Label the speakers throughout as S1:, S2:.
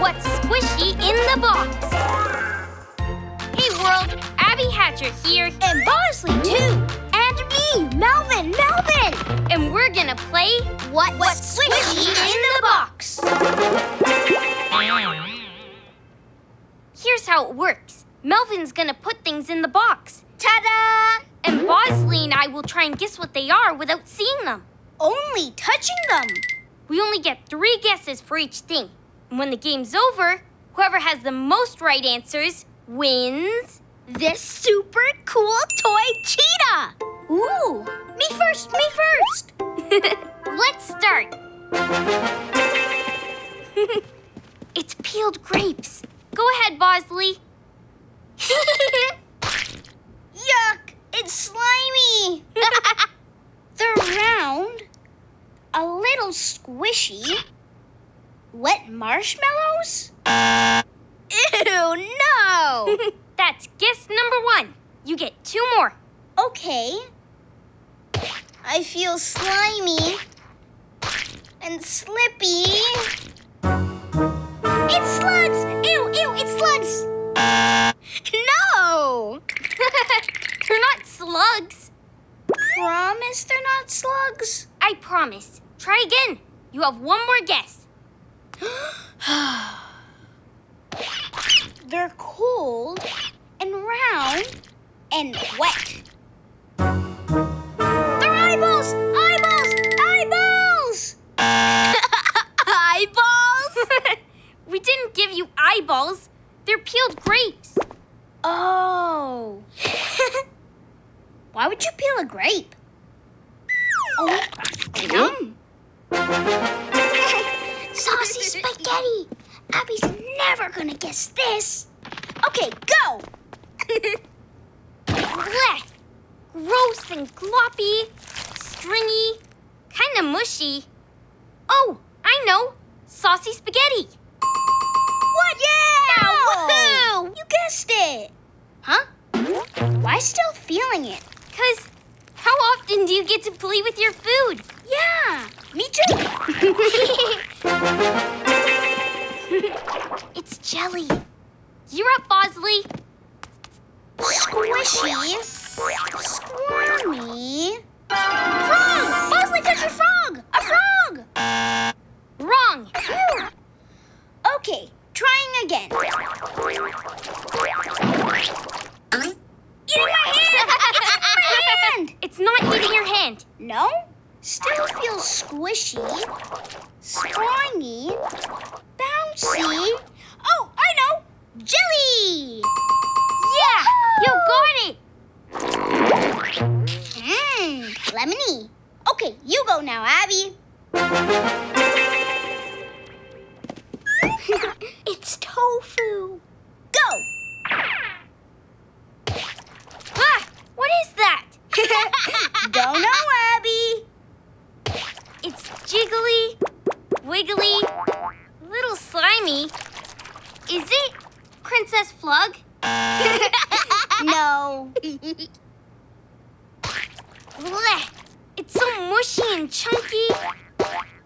S1: what's squishy in the box. Hey world, Abby Hatcher here.
S2: And Bozzly too. And me, Melvin, Melvin.
S1: And we're gonna play
S2: What, what's squishy in the box?
S1: Here's how it works. Melvin's gonna put things in the box.
S2: Ta-da!
S1: And Bozzly and I will try and guess what they are without seeing them.
S2: Only touching them.
S1: We only get three guesses for each thing. When the game's over, whoever has the most right answers wins.
S2: This super cool toy cheetah. Ooh, me first, me first.
S1: Let's start. it's peeled grapes. Go ahead, Bozzly.
S2: Yuck, it's slimy. They're round, a little squishy. Wet marshmallows? Ew, no.
S1: That's guess number one. You get two more.
S2: Okay. I feel slimy and slippy. It's slugs! Ew, ew, it's slugs! No!
S1: They're not slugs.
S2: Promise they're not slugs?
S1: I promise. Try again. You have one more guess.
S2: They're cold and round and wet. They're eyeballs! Eyeballs! Eyeballs! eyeballs?
S1: we didn't give you eyeballs. They're peeled grapes.
S2: Oh. Why would you peel a grape? Oh, yum. Spaghetti. Abby's never gonna guess this. Okay, go.
S1: Blech. Gross and gloppy, stringy, kind of mushy. Oh, I know. Saucy spaghetti.
S2: What? Yeah!
S1: No!
S2: Woohoo! You guessed it. Huh? Why still feeling it?
S1: Because how often do you get to play with your food?
S2: Yeah, me too.
S1: It's jelly. You're up, Bozzly.
S2: Squishy. Squirmy. Frog! Bozzly touched a frog! A frog!
S1: Wrong.
S2: Okay, trying again. Eating my hand! It's in my hand!
S1: It's not hitting your hand.
S2: No? Still feels squishy, springy, bouncy. Oh, I know! Jelly!
S1: Yeah, you got it.
S2: Mmm, lemony. Okay, you go now, Abby. it's tofu. Go!
S1: Ah, what is that?
S2: Don't know, Abby.
S1: It's jiggly, wiggly, little slimy. Is it Princess Flug?
S2: No.
S1: Blech. It's so mushy and chunky.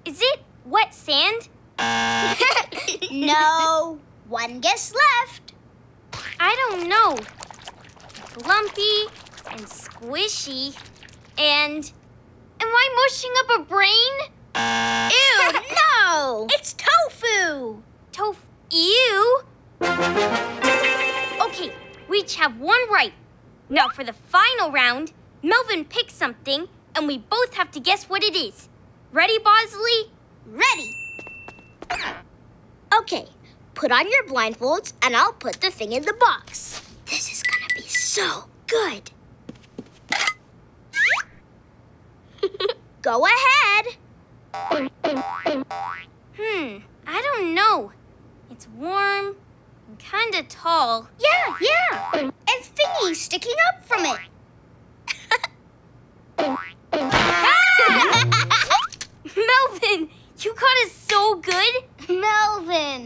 S1: Is it wet sand?
S2: no. One guess left.
S1: I don't know. Lumpy and squishy. And am I mushing up a brain?
S2: Ew, no. It's tofu.
S1: Tof ew. Okay, we each have one right. Now for the final round, Melvin picks something and we both have to guess what it is. Ready, Bozzly?
S2: Ready. Okay, put on your blindfolds and I'll put the thing in the box. This is gonna be so good. Go ahead.
S1: Hmm, I don't know. It's warm and kinda tall.
S2: Yeah, yeah. And thingy sticking up from it.
S1: Melvin, you got it so good.
S2: Melvin.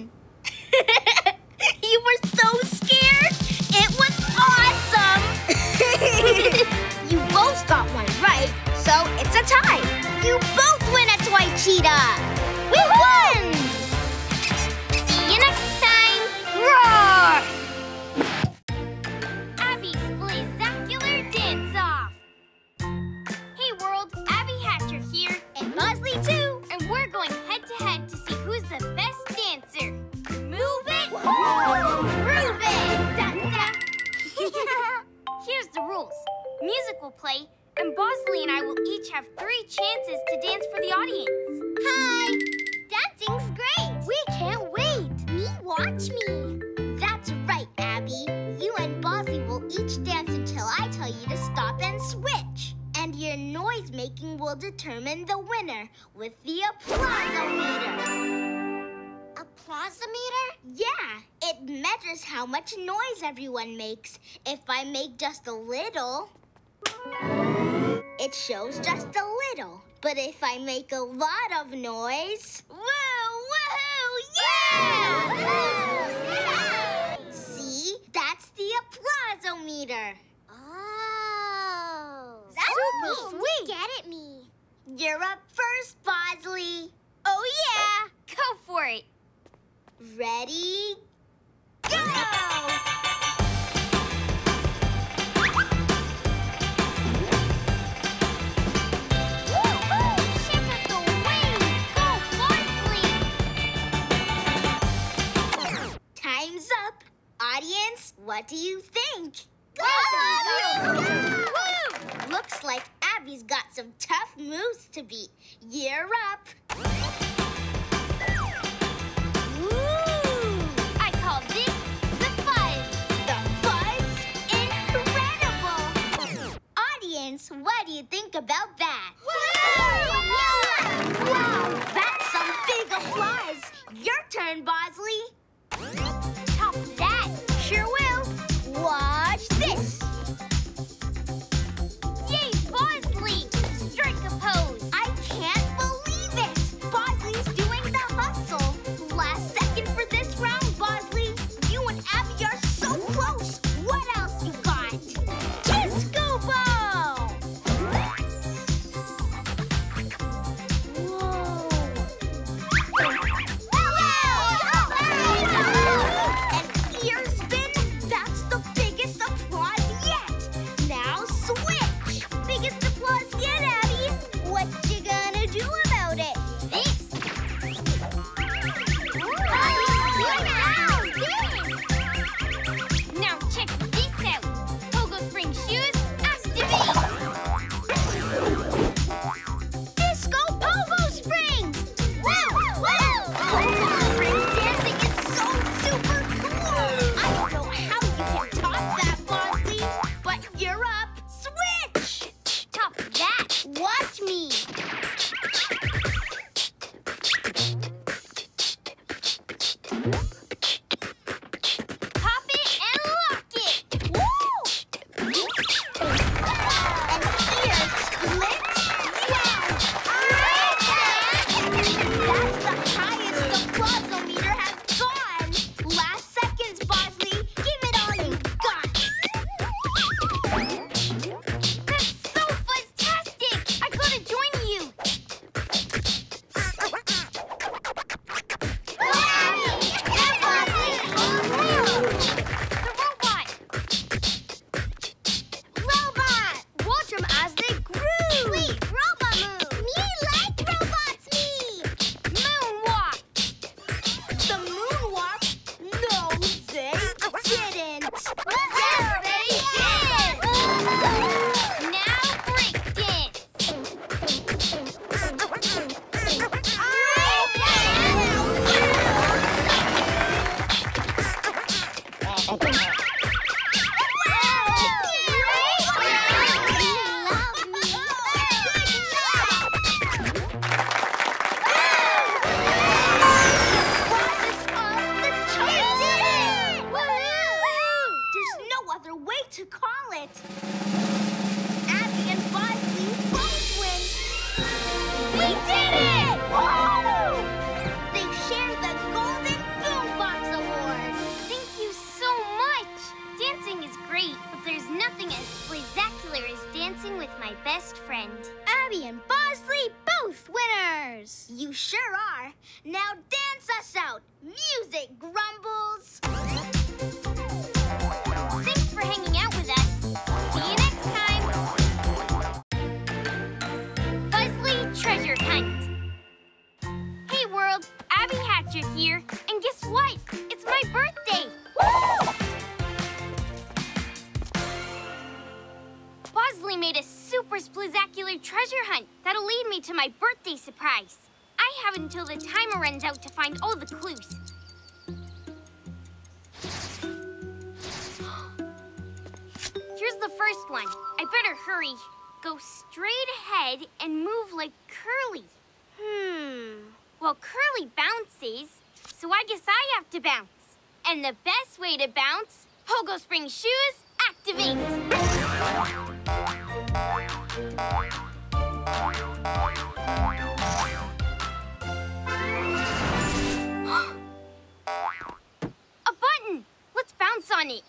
S2: A plazometer?
S3: Yeah, it measures how much noise everyone makes. If I make just a little, it shows just a little. But if I make a lot of noise, woo, woohoo, yeah! See, that's the applauseometer.
S2: Oh,
S3: that's
S2: super
S3: sweet.
S2: sweet. Get it, me.
S3: You're up first, Bozzly.
S1: Oh, yeah. Go for it.
S3: Ready, go! Audience, what do you think?
S2: Go! go! go!
S3: Looks like Abby's got some tough moves to beat. You're up.
S1: I call this the.
S3: The? Incredible. Audience, what do you think about that? Wow! Wow! That's some big applause. Your turn,
S1: Bozzly. Until the timer runs out to find all the clues. Here's the first one. I better hurry. Go straight ahead and move like Curly.
S2: Hmm.
S1: Well, Curly bounces, so I guess I have to bounce. And the best way to bounce, Pogo Spring shoes, activate! On it.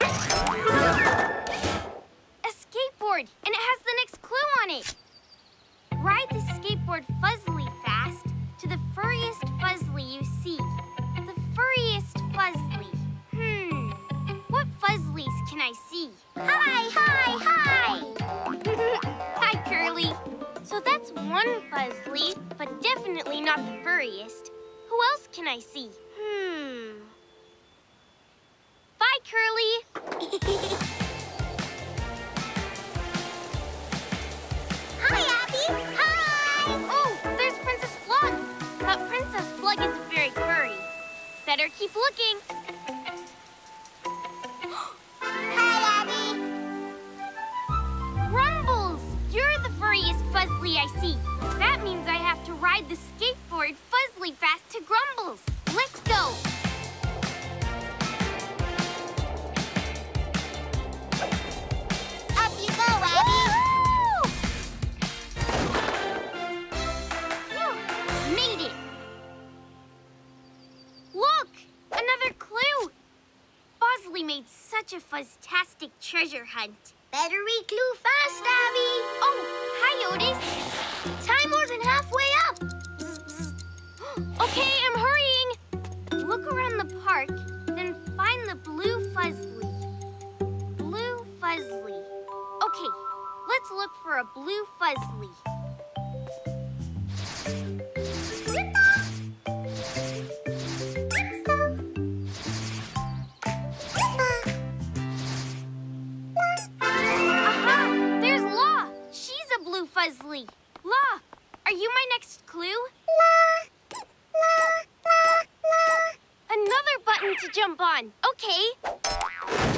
S1: A skateboard, and it has the next clue on it. Ride the skateboard fuzzily fast to the furriest fuzzly you see. The furriest fuzzly. Hmm. What fuzzlies can I see? Hi, hi, hi! hi, Curly. So that's one fuzzly, but definitely not the furriest. Who else can I see?
S2: Hmm.
S1: Bye, Curly.
S3: Hi, Abby. Hi.
S1: Oh, there's Princess Flug. But Princess Flug isn't very furry. Better keep looking.
S3: Hi, Abby.
S1: Grumbles! You're the furriest Fuzzly I see. That means I have to ride the skateboard Fuzzly fast to Grumbles. Let's go! Made such a fuzztastic treasure hunt.
S3: Better read clue fast, Abby.
S1: Oh, hi, Otis.
S3: Time more than halfway up.
S1: Okay, I'm hurrying. Look around the park, then find the blue fuzzly. Blue fuzzly. Okay, let's look for a blue fuzzly. Blue fuzzly. Law, are you my next clue? La. Another button to jump on. Okay.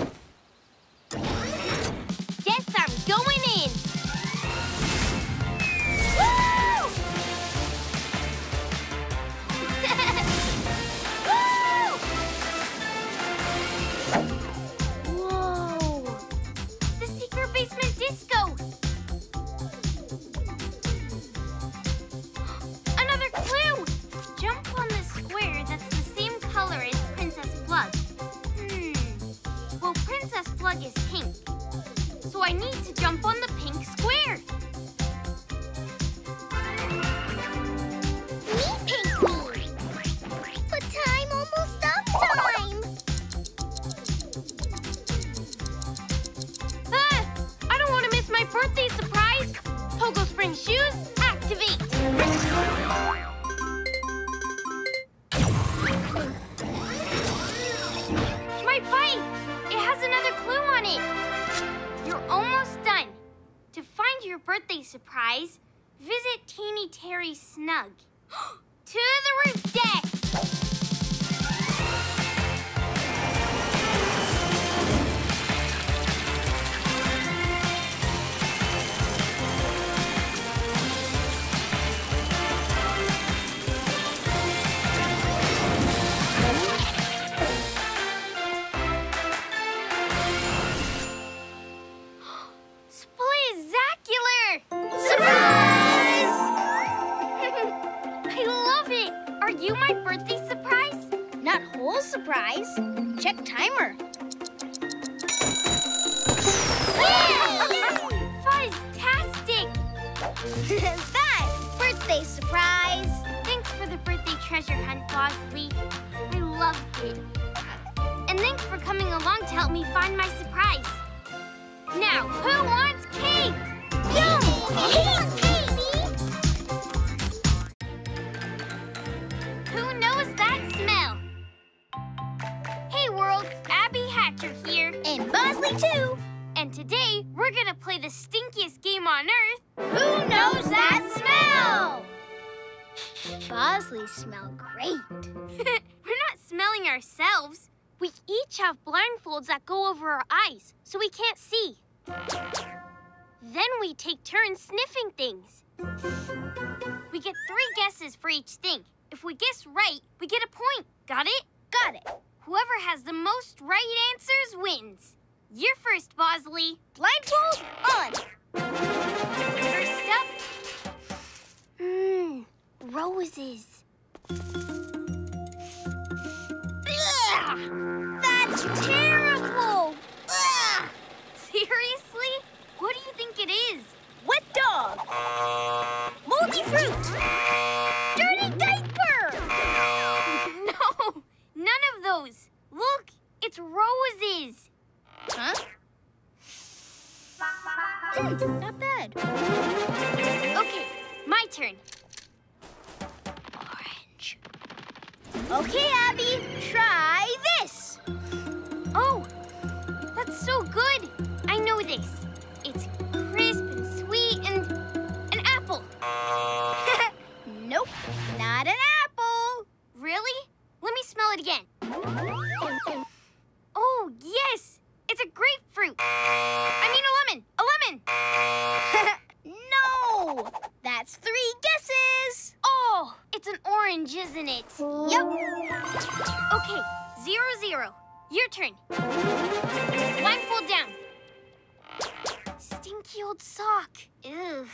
S1: And
S2: Bozzly too.
S1: And today, we're gonna play the stinkiest game on Earth.
S2: Who knows that smell? Bozzly smell great.
S1: We're not smelling ourselves. We each have blindfolds that go over our eyes, so we can't see. Then we take turns sniffing things. We get three guesses for each thing. If we guess right, we get a point. Got it?
S2: Got it.
S1: Whoever has the most right answers wins. You're first, Bozzly.
S2: Blindfold on.
S1: First up. Mmm, roses.
S2: Ugh, that's terrible. Ugh.
S1: Seriously? What do you think it is?
S2: Wet dog. Hmm, not bad.
S1: Okay, my turn.
S2: Orange. Okay,
S1: Stinky old sock. Ugh.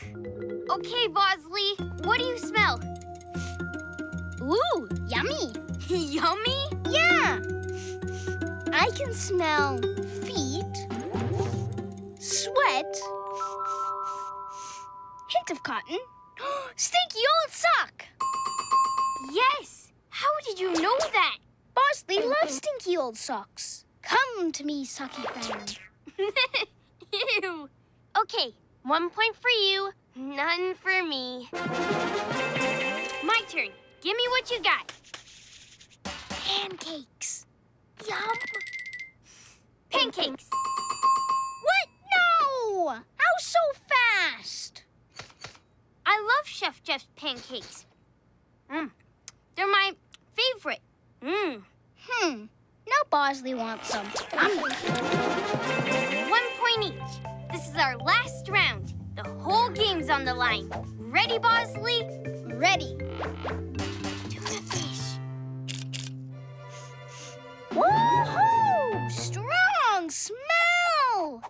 S1: Okay, Bozzly, what do you smell?
S2: Ooh, yummy.
S1: Yummy?
S2: Yeah. I can smell feet, sweat, hint of cotton, stinky old sock.
S1: Yes. How did you know that?
S2: Bozzly loves stinky old socks. Come to me, socky friend.
S1: Ew. Okay, one point for you, none for me. My turn. Give me what you got.
S2: Pancakes. Yum.
S1: Pancakes.
S2: What? No! How so fast?
S1: I love Chef Jeff's pancakes. Mmm. They're my favorite. Mmm.
S2: Hmm. Now Bozzly wants some. Um,
S1: on the line. Ready, Bozzly?
S2: ready.
S1: Tuna fish.
S2: Woohoo! Strong smell!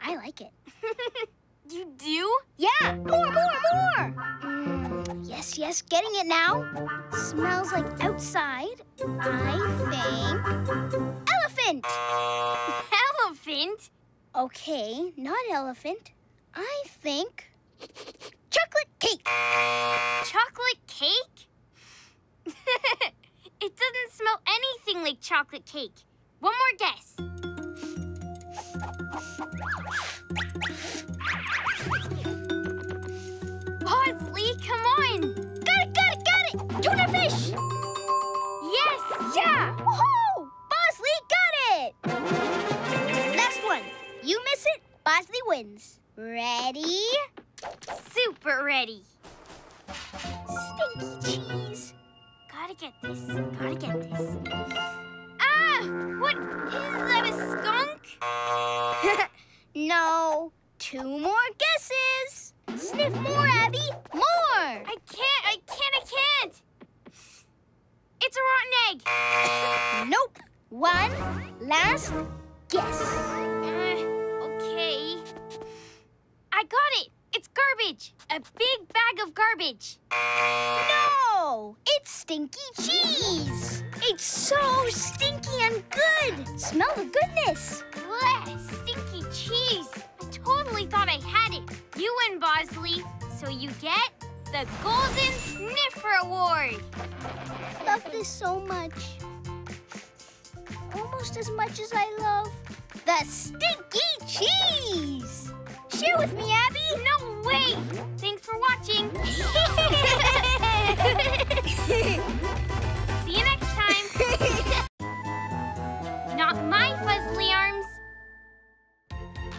S2: I like it.
S1: You do?
S2: Yeah, more, more, more! Mm, yes, yes, getting it now. Smells like outside. I think. Elephant!
S1: Elephant?
S2: Okay, not elephant. I think. Chocolate cake!
S1: Chocolate cake? it doesn't smell anything like chocolate cake. One more guess. Bozzly, come on!
S2: Got it, got it, got it! Tuna fish!
S1: Yes!
S2: Yeah! Woohoo! Bozzly got it! Last one. You miss it, Bozzly wins. Ready?
S1: Super ready.
S2: Stinky cheese.
S1: Gotta get this. Gotta get this. Ah! What is that? A skunk?
S2: No. Two more guesses. Sniff more, Abby. More.
S1: I can't. I can't. I can't. It's a rotten egg.
S2: Nope. One last guess.
S1: Uh, okay. I got it. It's garbage. A big bag of garbage.
S2: No! It's stinky cheese. It's so stinky and good. Smell the goodness.
S1: Bleh, stinky cheese. I totally thought I had it. You win, Bozzly. So you get the Golden Sniffer Award.
S2: Love this so much. Almost as much as I love the stinky cheese share with me, Abby?
S1: No way! Thanks for watching. See you next time. Not my fuzzly arms.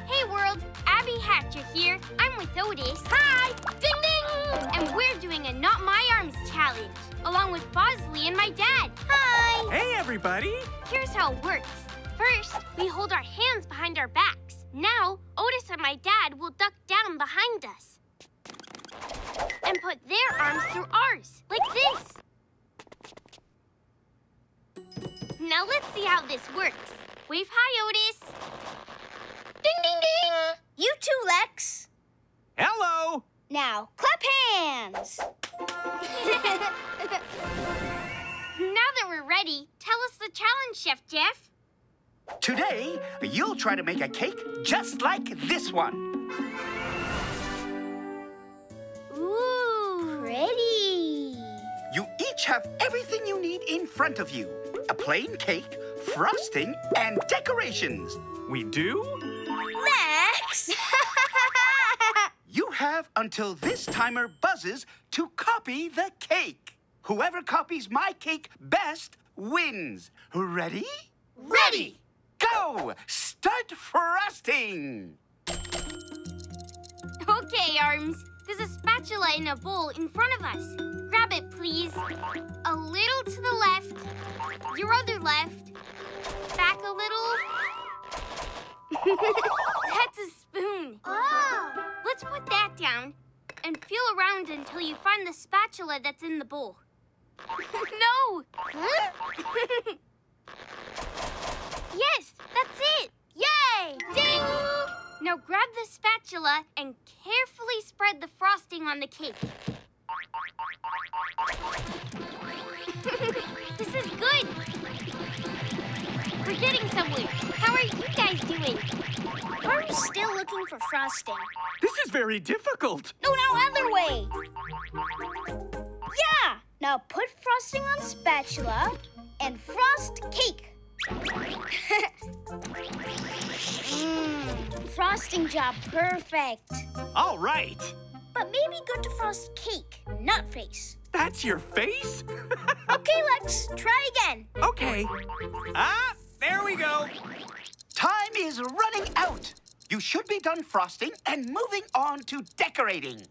S1: Hey, world. Abby Hatcher here. I'm with Otis.
S2: Hi! Ding, ding!
S1: And we're doing a Not My Arms challenge, along with Bozzly and my dad.
S2: Hi!
S4: Hey, everybody!
S1: Here's how it works. First, we hold our hands behind our backs. Now, Otis and my dad will duck down behind us and put their arms through ours, like this. Now let's see how this works. Wave hi, Otis.
S2: Ding, ding, ding. You too, Lex.
S4: Hello.
S2: Now, clap hands.
S1: Now that we're ready, tell us the challenge, Chef Jeff.
S5: Today, you'll try to make a cake just like this one.
S1: Ooh.
S2: Pretty.
S5: You each have everything you need in front of you. A plain cake, frosting, and decorations.
S4: We do?
S2: Lex!
S5: You have until this timer buzzes to copy the cake. Whoever copies my cake best wins. Ready?
S2: Ready.
S5: Go! Start frosting!
S1: Okay, Arms. There's a spatula in a bowl in front of us. Grab it, please. A little to the left. Your other left. Back a little. That's a spoon.
S2: Oh.
S1: Let's put that down and feel around until you find the spatula that's in the bowl. no! yes, that's it! Yay! Ding! Now grab the spatula and carefully spread the frosting on the cake. this is good. We're getting somewhere. How are you guys doing?
S2: We're still looking for frosting.
S4: This is very difficult.
S2: No, no, other way. Yeah. Now put frosting on spatula and frost cake. Mmm, frosting job perfect.
S4: All right.
S2: But maybe good to frost cake, not face.
S4: That's your face?
S2: Okay, Lex, try again.
S4: okay. Ah, there we go.
S5: Time is running out. You should be done frosting and moving on to decorating.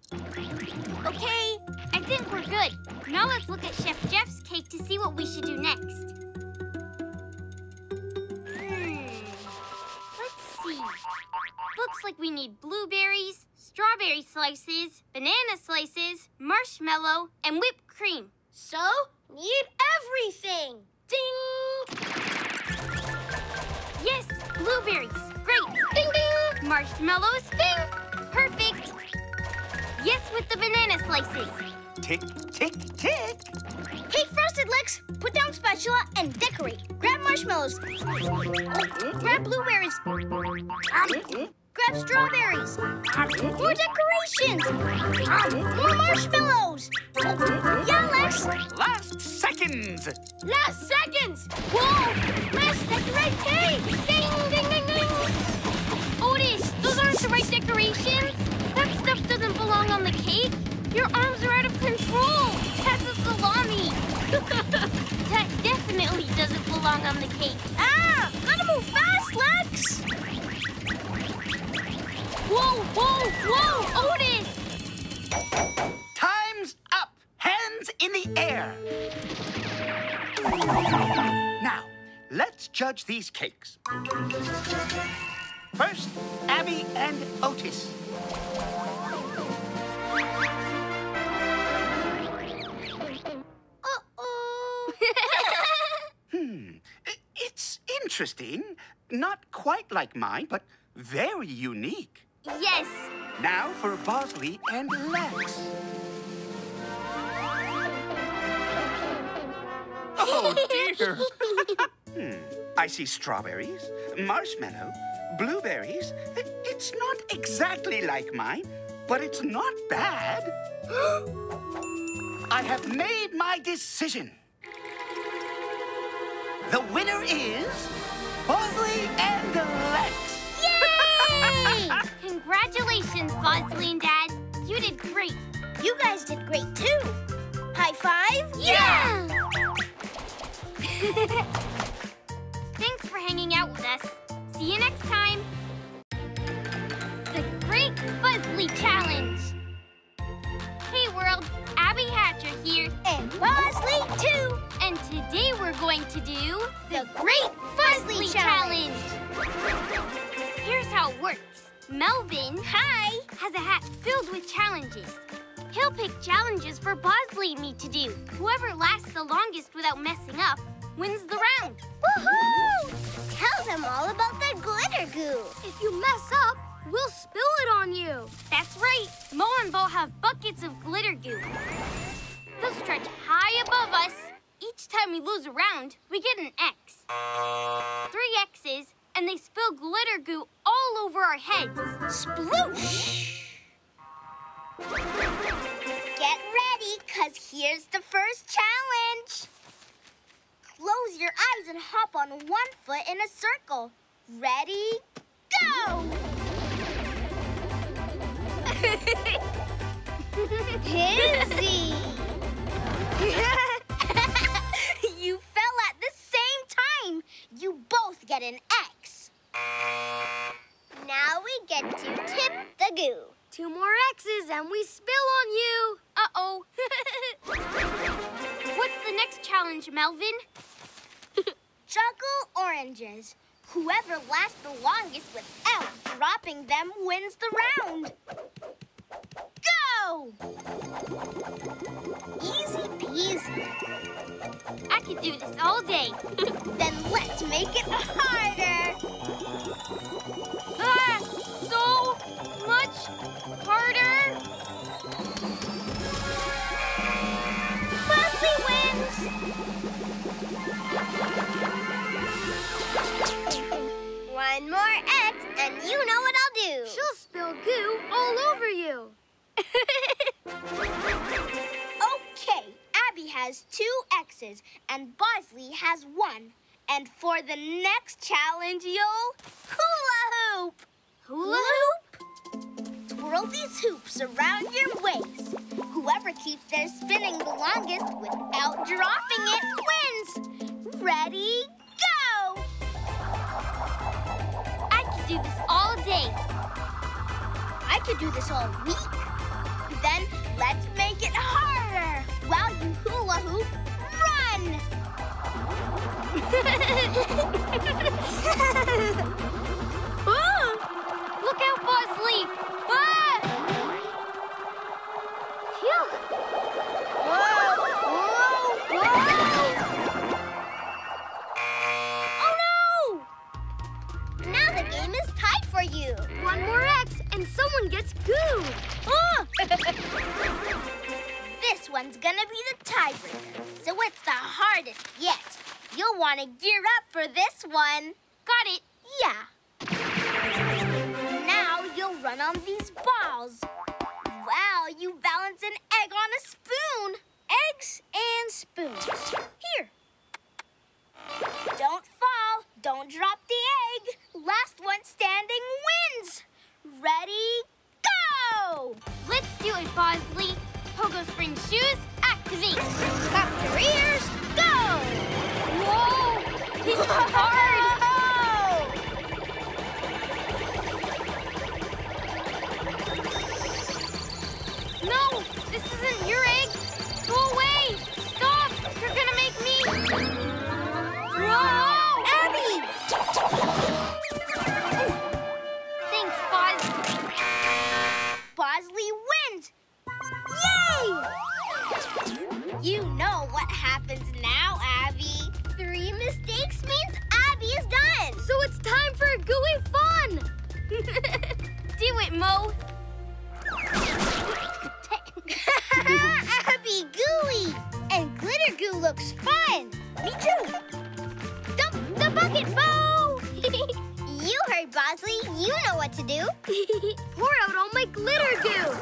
S1: Okay, I think we're good. Now let's look at Chef Jeff's cake to see what we should do next. Looks like we need blueberries, strawberry slices, banana slices, marshmallow, and whipped cream.
S2: So, need everything. Ding!
S1: Yes, blueberries. Great. Ding ding. Marshmallows. Ding. Perfect. Yes, with the banana slices.
S5: Tick, tick, tick.
S2: Cake frosted, Lex. Put down spatula and decorate. Grab marshmallows. Grab blueberries. Mm-hmm. Grab strawberries. More decorations. More marshmallows. Yeah, Lex.
S5: Last seconds.
S2: Last seconds. Whoa! Let's decorate cake. Ding, ding, ding, ding.
S1: Otis, those aren't the right decorations. That stuff doesn't belong on the cake. Your arms are out of control. That's a salami. that definitely doesn't belong on the cake. Whoa, whoa, Otis!
S5: Time's up. Hands in the air. Now, let's judge these cakes. First, Abby and Otis.
S2: Uh-oh.
S5: Hmm, it's interesting. Not quite like mine, but very unique.
S1: Yes,
S5: Now for Bozzly and Lex.
S4: Oh, dear.
S5: Hmm. I see strawberries, marshmallow, blueberries. It's not exactly like mine, but it's not bad. I have made my decision. The winner is Bozzly and Lex.
S1: Congratulations, Bozzly and Dad. You did great.
S2: You guys did great too. High five.
S1: Yeah! Thanks for hanging out with us. See you next time. The Great Fuzzly Challenge. Hey, world. Abby Hatcher here.
S2: And Bozzly too.
S1: And today we're we're going to do
S3: The Great Fuzzly Challenge.
S1: Here's how it works. Melvin, hi, has a hat filled with challenges. He'll pick challenges for Bozzly and me to do. Whoever lasts the longest without messing up wins the round.
S3: Woohoo! Tell them all about the glitter goo.
S2: If you mess up, we'll spill it on you.
S1: That's right. Mo and Bo have buckets of glitter goo. They'll stretch high above us. Each time we lose a round, we get an X. Three X's, and they spill glitter goo all over our heads.
S3: Sploosh! Get ready, because here's the first challenge. Close your eyes and hop on one foot in a circle. Ready, go! Hizzy! You both get an X. Now we get to tip the goo.
S2: Two more X's and we spill on you.
S1: Uh-oh. What's the next challenge, Melvin?
S3: Juggle oranges. Whoever lasts the longest without dropping them wins the round. Go! Easy peasy.
S1: I could do this all day.
S3: Then let's make it harder.
S1: ah, so much harder.
S3: Bozzly wins. One more X, and you know what I'll do.
S2: She'll spill goo all over you.
S3: Okay, Abby has two X's and Bozzly has one. And for the next challenge, you'll hula hoop.
S1: Hula
S3: hoop? Twirl these hoops around your waist. Whoever keeps their spinning the longest without dropping it wins. Ready, go!
S1: I could do this all day.
S3: I could do this all week. Let's make it harder. While you hula hoop, run! tiebreaker, so it's the hardest yet. You'll want to gear up for this one.
S1: Got it.
S3: Yeah. Now you'll run on these balls. Wow, you balance an egg on a spoon. Eggs and spoons. Here. Don't fall. Don't drop the egg. Last one standing wins. Ready, go!
S1: Let's do it, Bozzly. Pogo spring shoes, activate.
S3: Up your ears, go!
S1: Whoa! Is hard. No, this isn't your egg.
S3: You know what happens now, Abby. Three mistakes means Abby is done.
S2: So it's time for gooey fun.
S1: Do it, Mo.
S3: Abby gooey! And glitter goo looks fun. Me too. Dump the bucket, Bo! you heard Bozzly. You know what to do.
S2: Pour out all my glitter goo.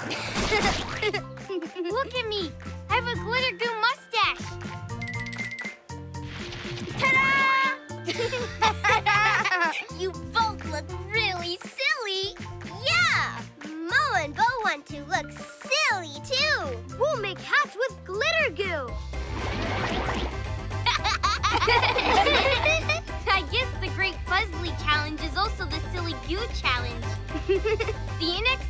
S1: Look at me. I have a glitter goo mustache.
S3: Ta-da! you both look really silly. Yeah, Mo and Bo want to look silly too.
S2: We'll make hats with glitter goo.
S1: I guess the Great Fuzzly Challenge is also the Silly Goo Challenge. See you next